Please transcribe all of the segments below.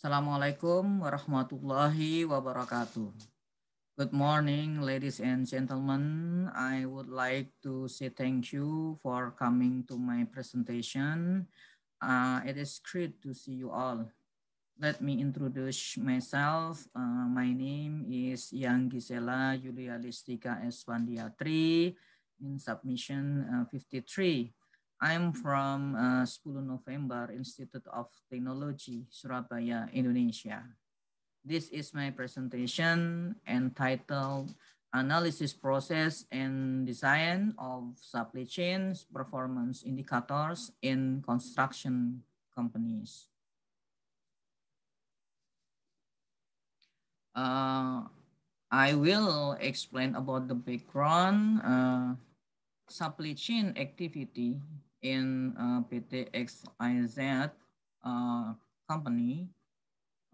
Assalamualaikum warahmatullahi wabarakatuh. Good morning, ladies and gentlemen. I would like to say thank you for coming to my presentation. Uh, it is great to see you all. Let me introduce myself. Uh, my name is Yang Gisela Yulia Listika Eswandiatri in submission uh, 53. I'm from uh, 10 November Institute of Technology, Surabaya, Indonesia. This is my presentation entitled Analysis Process and Design of Supply Chains Performance Indicators in Construction Companies. Uh, I will explain about the background uh, supply chain activity in uh, PT XYZ uh, company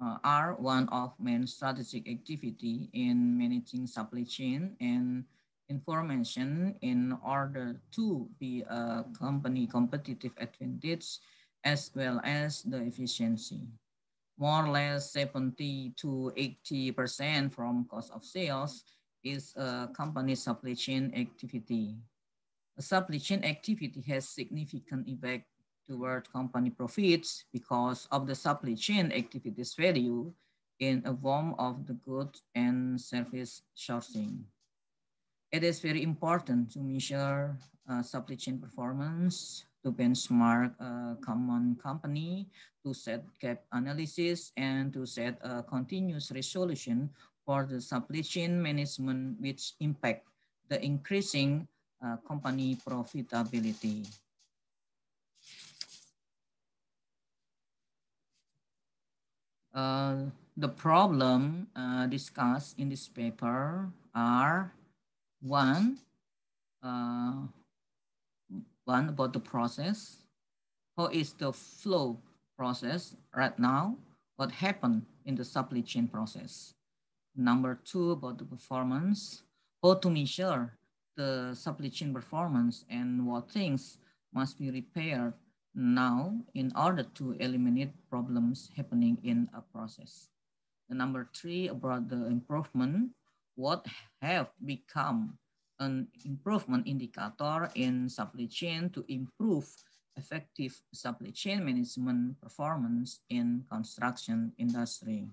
uh, are one of main strategic activity in managing supply chain and information in order to be a company competitive advantage as well as the efficiency more or less 70 to 80% from cost of sales is a company supply chain activity. Supply chain activity has significant effect toward company profits because of the supply chain activities value in a form of the goods and service sourcing. It is very important to measure uh, supply chain performance to benchmark a common company, to set gap analysis, and to set a continuous resolution for the supply chain management which impact the increasing uh, company profitability. Uh, the problem uh, discussed in this paper are one, uh, one about the process. How is the flow process right now? What happened in the supply chain process? Number two, about the performance. How to measure the supply chain performance and what things must be repaired now in order to eliminate problems happening in a process. The number three, about the improvement. What have become an improvement indicator in supply chain to improve effective supply chain management performance in construction industry.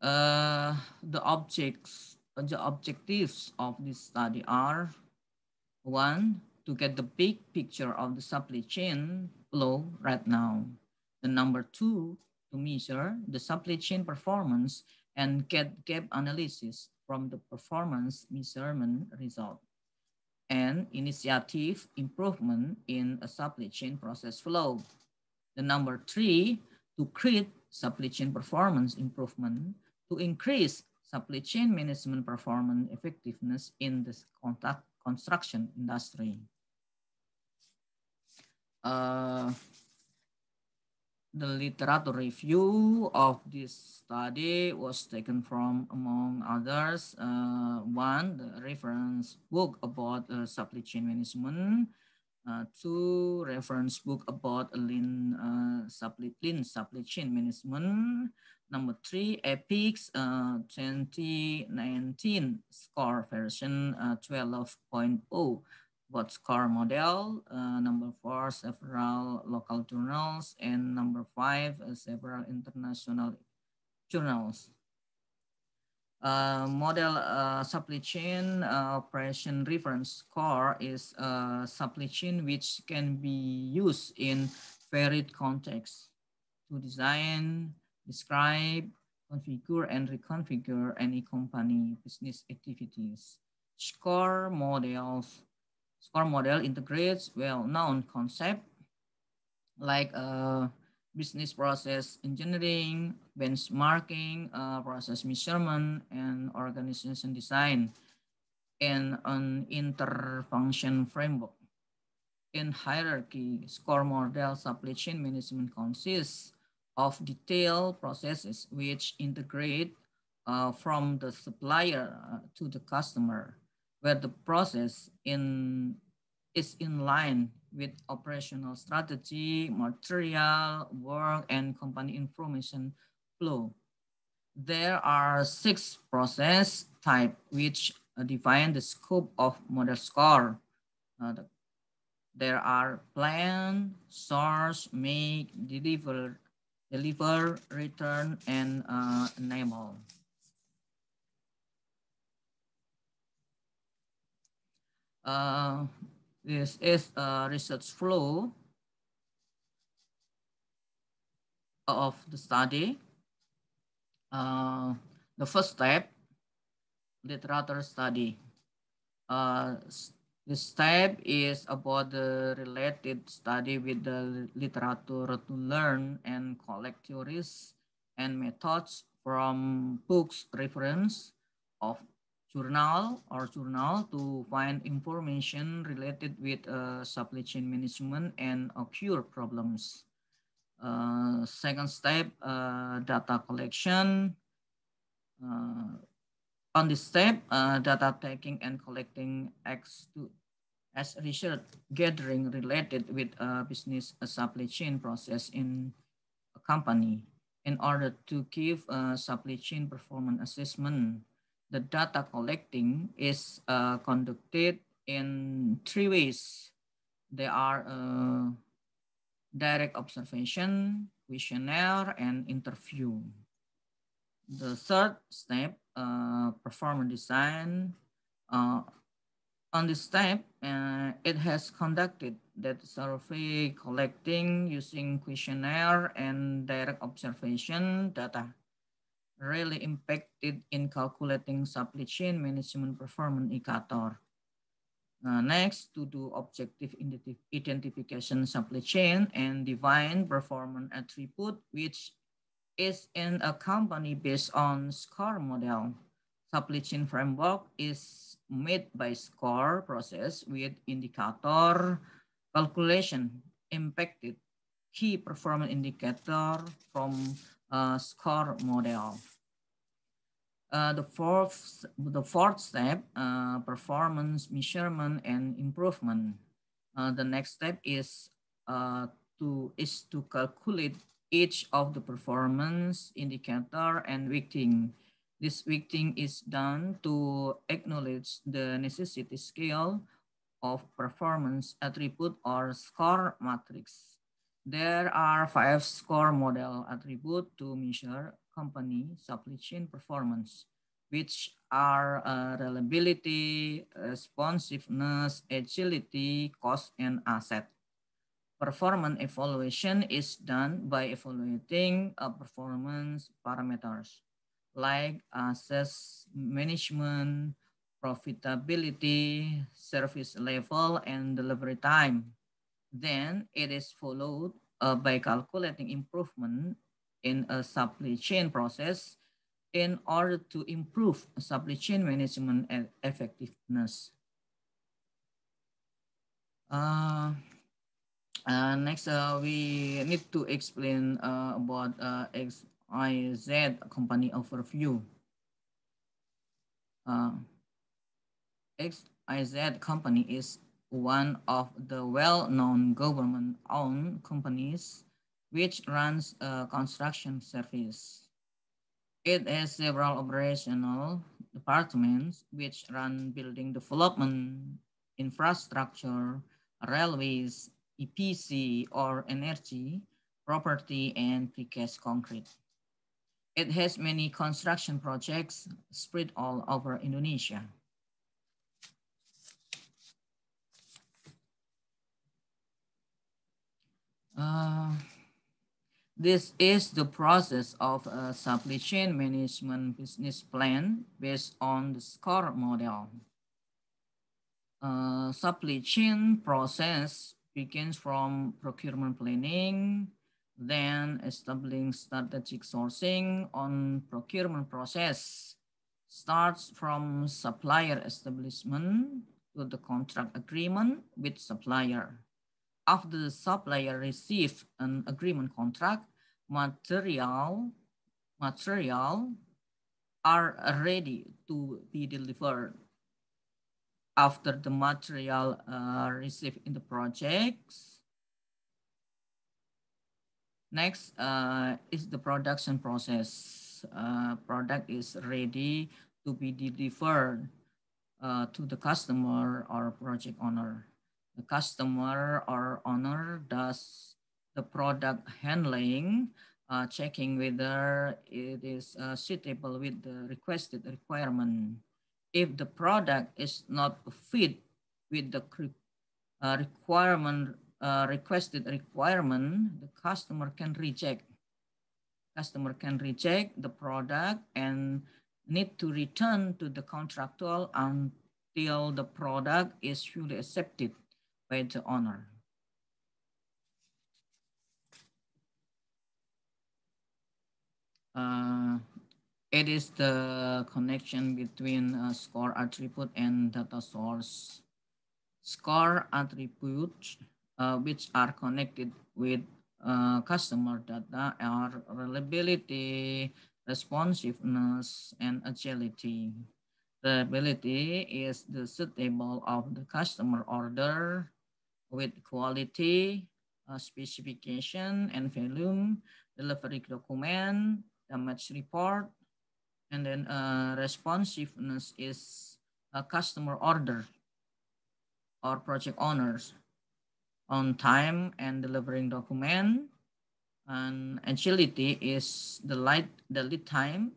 Uh, the objects, Uh, the objectives of this study are one, to get the big picture of the supply chain flow right now. The number two, to measure the supply chain performance and get gap analysis from the performance measurement result and initiative improvement in a supply chain process flow. The number three, to create supply chain performance improvement to increase supply chain management performance effectiveness in the construction industry. Uh, the literature review of this study was taken from, among others, uh, one, the reference book about uh, supply chain management, uh, two, reference book about lean, uh, supply, lean supply chain management, number three, APICS uh, 2019 SCOR version uh, 12.0 what SCOR model, uh, number four, several local journals, and number five, uh, several international journals. Uh, model uh, supply chain uh, operation reference SCOR is a supply chain which can be used in varied contexts to design, describe, configure, and reconfigure any company business activities. SCOR models SCOR model integrates well-known concepts like uh, business process engineering, benchmarking, uh, process measurement, and organization design, and an interfunction framework. In hierarchy, SCOR model supply chain management consists of detailed processes which integrate uh, from the supplier uh, to the customer where the process in is in line with operational strategy, material, work, and company information flow. There are six process type which define the scope of model SCOR. Uh, the, there are plan, source, make, deliver, deliver, return, and uh, enable. Uh, this is a research flow of the study. Uh, the first step, literature study. Uh, this step is about the related study with the literature to learn and collect theories and methods from books reference of journal or journal to find information related with uh, supply chain management and occur problems. Uh, second step, uh, data collection. Uh, on this step, uh, data taking and collecting acts to as research gathering related with a business a supply chain process in a company in order to give a supply chain performance assessment the data collecting is uh, conducted in three ways. There are uh, direct observation, questionnaire, and interview. The third step, uh, design. Uh, on this step, uh, it has conducted that survey collecting using questionnaire and direct observation data really impacted in calculating supply chain management performance indicator. Uh, next, to do objective identification supply chain and define performance attribute, which is in a company based on SCOR model. Supply chain framework is made by SCOR process with indicator calculation impacted key performance indicator from uh, SCOR model. Uh, the fourth, the fourth step, uh, performance measurement and improvement. Uh, the next step is uh, to is to calculate each of the performance indicator and weighting. This weighting is done to acknowledge the necessity scale of performance attribute or SCOR matrix. There are five SCOR model attribute to measure company supply chain performance, which are uh, reliability, responsiveness, agility, cost, and asset. Performance evaluation is done by evaluating uh, performance parameters like assets management, profitability, service level, and delivery time. Then it is followed uh, by calculating improvement in a supply chain process in order to improve supply chain management and effectiveness. Uh, uh, next, uh, we need to explain uh, about uh, XYZ company overview. Uh, XYZ company is one of the well-known government-owned companies which runs a construction service. It has several operational departments which run building development, infrastructure, railways, EPC or energy, property, and precast concrete. It has many construction projects spread all over Indonesia. Uh, this is the process of a supply chain management business plan based on the SCOR model. Uh, supply chain process begins from procurement planning, then establishing strategic sourcing on procurement process starts from supplier establishment to the contract agreement with supplier after the supplier receives an agreement contract, material, material are ready to be delivered. After the material uh, received in the projects. Next uh, is the production process. Uh, product is ready to be delivered uh, to the customer or project owner. The customer or owner does the product handling, uh, checking whether it is uh, suitable with the requested requirement. If the product is not fit with the uh, requirement, uh, requested requirement, the customer can reject. Customer can reject the product and need to return to the contractual until the product is fully accepted by the owner. Uh, it is the connection between uh, SCOR attribute and data source. SCOR attributes, uh, which are connected with uh, customer data are reliability, responsiveness, and agility. Reliability is the suitable of the customer order with quality, uh, specification, and volume, delivery document, damage report, and then uh, responsiveness is a customer order or project owners on time and delivering document, and agility is the light, the lead time,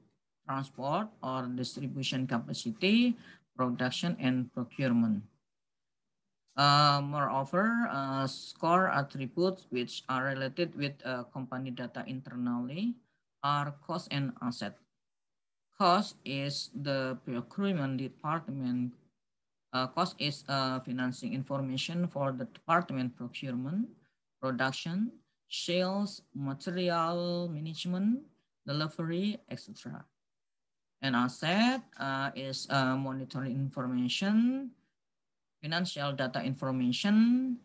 transport or distribution capacity, production and procurement. Uh, moreover, uh, SCOR attributes which are related with uh, company data internally are cost and asset. Cost is the procurement department. Uh, cost is uh, financing information for the department procurement, production, sales, material management, delivery, etc. An asset uh, is uh, monitoring information, financial data information,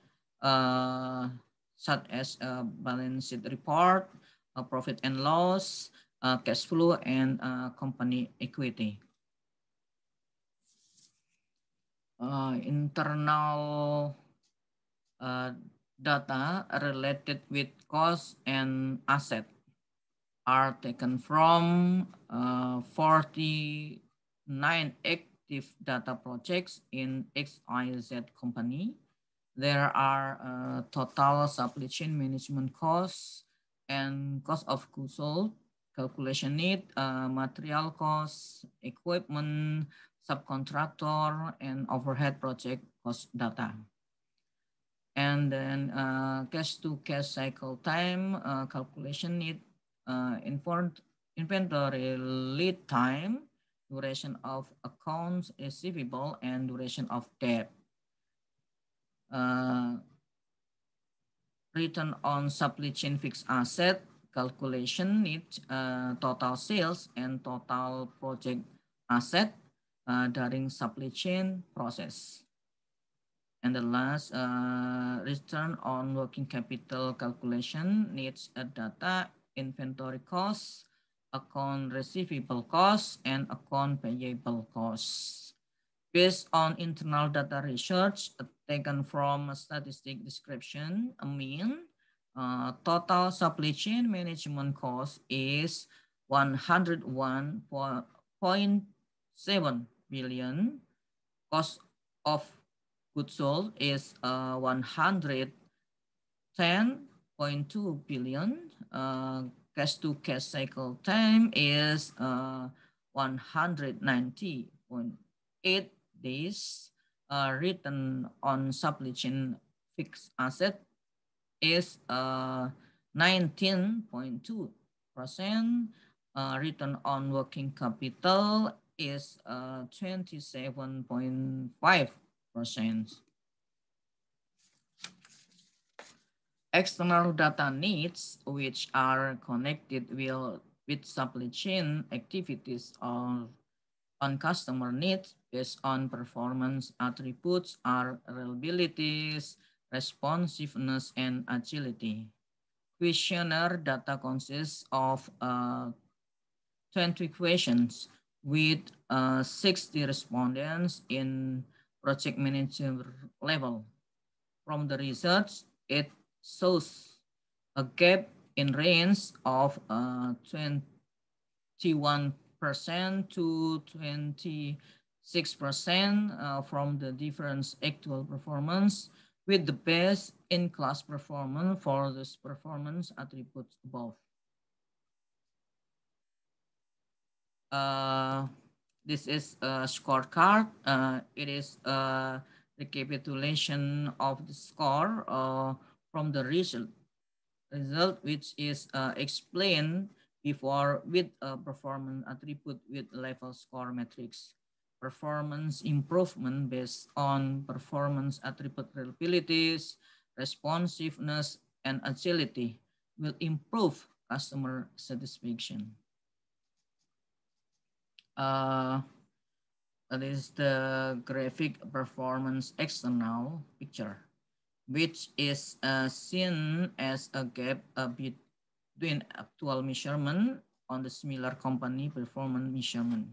uh, such as a balance sheet report, a profit and loss, uh, cash flow, and uh, company equity. Uh, internal uh, data related with cost and asset are taken from uh, 49 active data projects in XYZ company. There are uh, total supply chain management costs and cost of goods sold, calculation need, uh, material cost, equipment, subcontractor, and overhead project cost data. And then uh, cash to cash cycle time uh, calculation need uh, inventory lead time, duration of accounts receivable, and duration of debt. Uh, return on supply chain fixed asset calculation needs uh, total sales and total project asset uh, during supply chain process. And the last, uh, return on working capital calculation needs a data inventory cost, account receivable cost, and account payable cost. Based on internal data research taken from a statistic description, a mean uh, total supply chain management cost is 101.7 billion. Cost of goods sold is uh, 110.2 billion. Uh, cash to cash cycle time is uh, 190.8 days. Uh, return on supply chain fixed asset is uh, 19.2 percent. Uh, return on working capital is uh, 27.5 percent. External data needs, which are connected with, with supply chain activities or on customer needs based on performance attributes are reliabilities, responsiveness, and agility. Questionnaire data consists of uh, 20 questions with uh, 60 respondents in project manager level. From the research, it shows a gap in range of uh, 21% to 26% uh, from the difference actual performance with the best in-class performance for this performance attributes above. Uh, this is a scorecard. Uh, it is a recapitulation of the score uh, from the result, result which is uh, explained before with a performance attribute with level score matrix. Performance improvement based on performance attribute reliabilities, responsiveness, and agility will improve customer satisfaction. Uh, that is the graphic performance external picture, which is uh, seen as a gap uh, between actual measurement on the similar company performance measurement.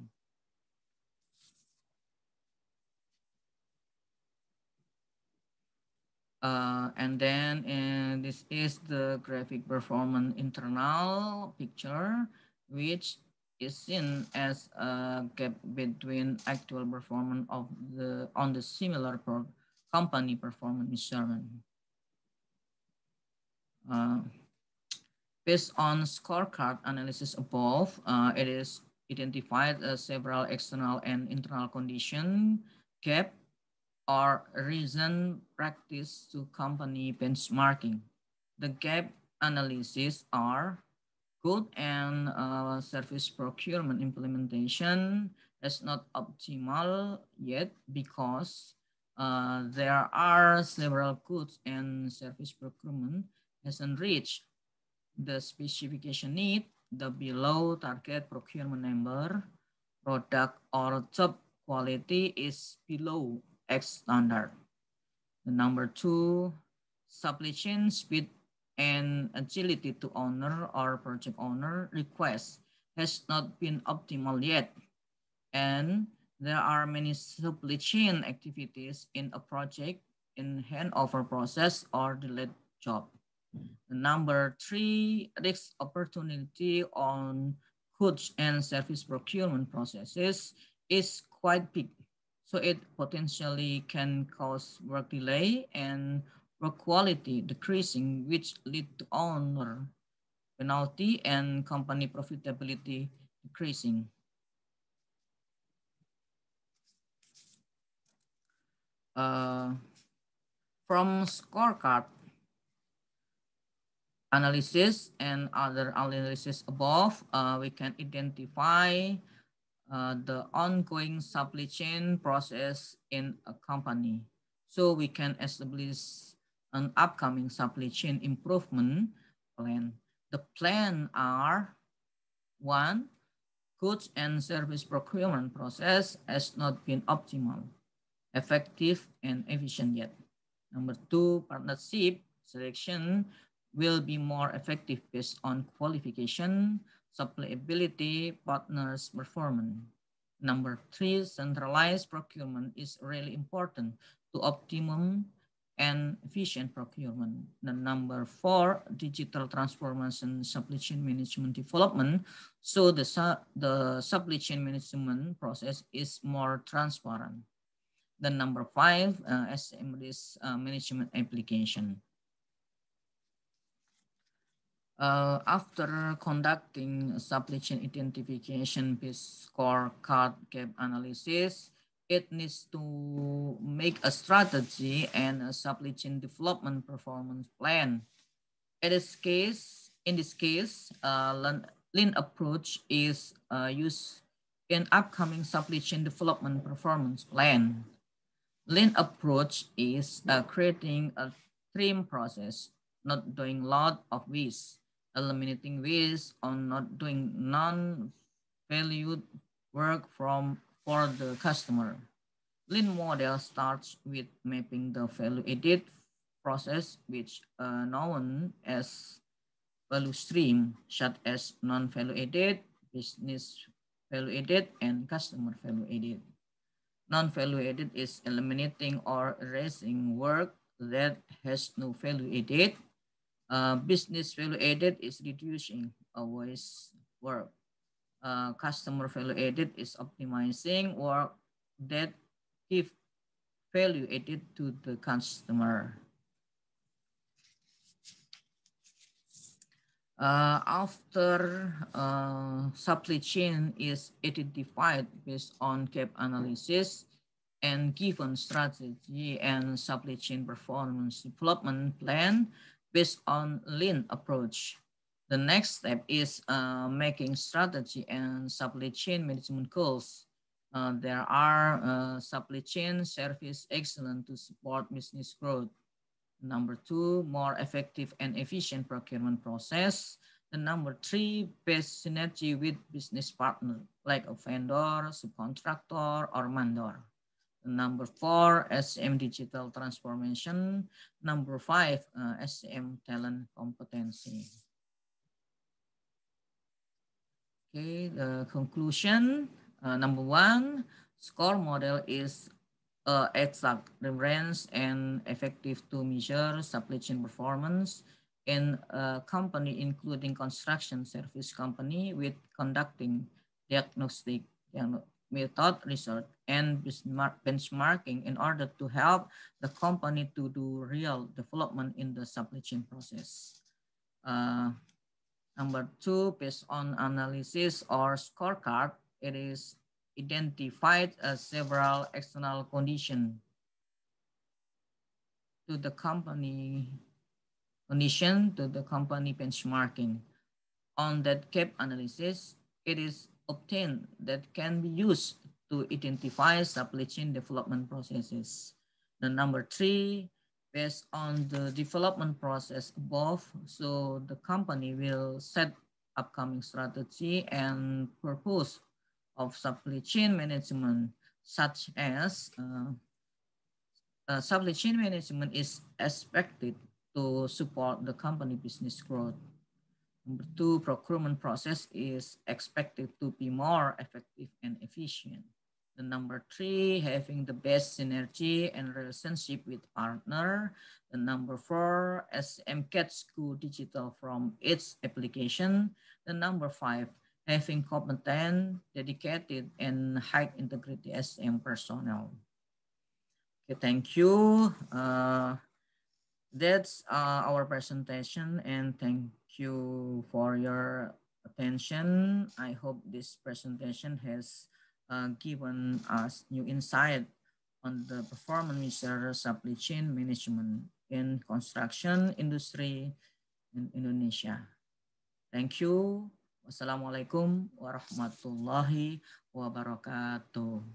Uh, and then uh, this is the graphic performance internal picture, which is seen as a gap between actual performance of the on the similar company performance measurement. Uh, based on scorecard analysis above, uh, it is identified several external and internal condition gap or reason practice to company benchmarking. The gap analysis are good and uh, service procurement implementation is not optimal yet because uh, there are several goods and service procurement hasn't reached the specification need, the below target procurement number, product or job quality is below X standard. The number two, supply chain speed and agility to owner or project owner request has not been optimal yet. And there are many supply chain activities in a project in handover process or delayed job. The number three, risk opportunity on goods and service procurement processes is quite big. So it potentially can cause work delay and work quality decreasing, which lead to owner penalty and company profitability decreasing. Uh, from scorecard analysis and other analysis above, uh, we can identify uh, the ongoing supply chain process in a company. So we can establish an upcoming supply chain improvement plan. The plan are one, goods and service procurement process has not been optimal, effective, and efficient yet. Number two, partnership selection will be more effective based on qualification, supplyability, partners' performance. Number three, centralized procurement is really important to optimum and efficient procurement. The number four, digital transformation supply chain management development. So the, the supply chain management process is more transparent. The number five, uh, uh, management application. Uh, after conducting supply chain identification based scorecard gap analysis, it needs to make a strategy and a supply chain development performance plan. In this case, in this case, uh, lean approach is uh, used in upcoming supply chain development performance plan. Lean approach is uh, creating a trim process, not doing lot of waste, eliminating waste on not doing non-valued work from for the customer. Lean model starts with mapping the value added process, which are known as value stream, such as non-value added, business value added, and customer value added. Non-value added is eliminating or erasing work that has no value added. Uh, business value added is reducing waste work. Uh, customer value added is optimizing work that give value added to the customer. Uh, after uh, supply chain is identified based on gap analysis and given strategy and supply chain performance development plan based on lean approach. The next step is uh, making strategy and supply chain management goals. Uh, there are uh, supply chain service excellent to support business growth. Number two, more effective and efficient procurement process. The number three, best synergy with business partner, like a vendor, subcontractor, or mandor. Number four, SCM digital transformation. Number five, uh, talent competency. Okay, the conclusion. Uh, number one, SCOR model is uh, exact reference and effective to measure supply chain performance in a company, including construction service company with conducting diagnostic method research and benchmarking in order to help the company to do real development in the supply chain process. Uh, number two, based on analysis or scorecard, it is identified as several external conditions to the company condition to the company benchmarking. On that gap analysis, it is obtained that can be used to identify supply chain development processes. The number three, based on the development process above, so the company will set upcoming strategy and purpose of supply chain management, such as uh, uh, supply chain management is expected to support the company business growth. Number two, procurement process is expected to be more effective and efficient. The number three, having the best synergy and relationship with partner. The number four, SCM gets school digital from its application. The number five, having competent, dedicated, and high integrity SCM personnel. Okay, thank you. Uh, that's uh, our presentation and thank you for your attention. I hope this presentation has uh, given us new insight on the performance measure supply chain management in construction industry in Indonesia. Thank you. Wassalamualaikum warahmatullahi wabarakatuh.